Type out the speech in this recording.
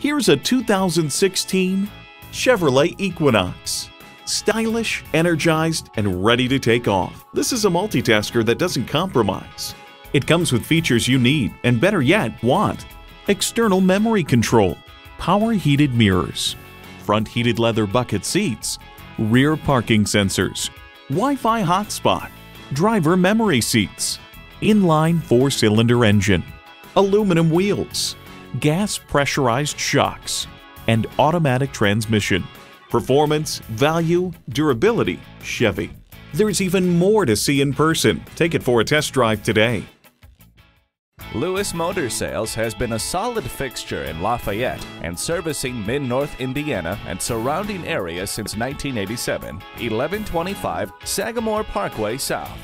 Here's a 2016 Chevrolet Equinox. Stylish, energized, and ready to take off. This is a multitasker that doesn't compromise. It comes with features you need, and better yet, want. External memory control, power heated mirrors, front heated leather bucket seats, rear parking sensors, Wi-Fi hotspot, driver memory seats, inline four-cylinder engine, aluminum wheels, gas pressurized shocks, and automatic transmission. Performance, value, durability, Chevy. There's even more to see in person. Take it for a test drive today. Lewis Motor Sales has been a solid fixture in Lafayette and servicing mid North Indiana and surrounding areas since 1987. 1125 Sagamore Parkway South.